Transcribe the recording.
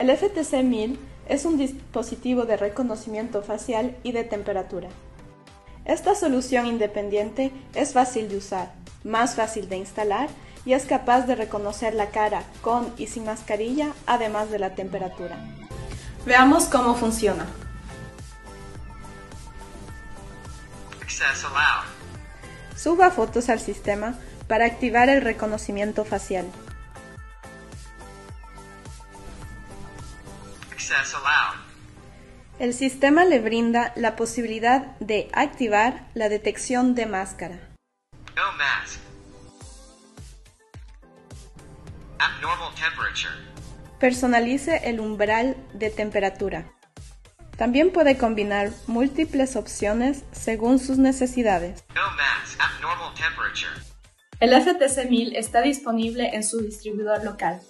El FTC 1000 es un dispositivo de reconocimiento facial y de temperatura. Esta solución independiente es fácil de usar, más fácil de instalar y es capaz de reconocer la cara con y sin mascarilla, además de la temperatura. Veamos cómo funciona. Suba fotos al sistema para activar el reconocimiento facial. El sistema le brinda la posibilidad de activar la detección de máscara. Personalice el umbral de temperatura. También puede combinar múltiples opciones según sus necesidades. El FTC 1000 está disponible en su distribuidor local.